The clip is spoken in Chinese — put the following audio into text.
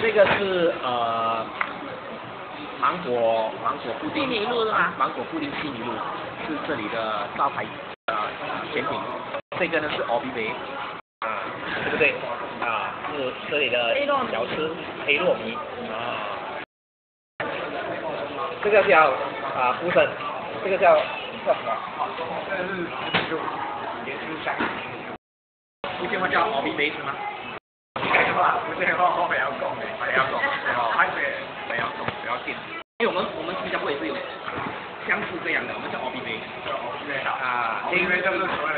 这个是呃芒果芒果布丁，芒果布丁西米露是这里的招牌啊甜品。这个呢是奥比维啊，对不对？啊，是这里的小吃黑糯米。啊。这个叫啊花生，这个叫叫什么？珍珠山。你喜欢叫奥比维是吗？哇，这边好好不要说的，不要说，不要，还是不要说不要谢。因为我们我们新加坡也是有相似这样的，我们叫 O B B，啊，因为就是。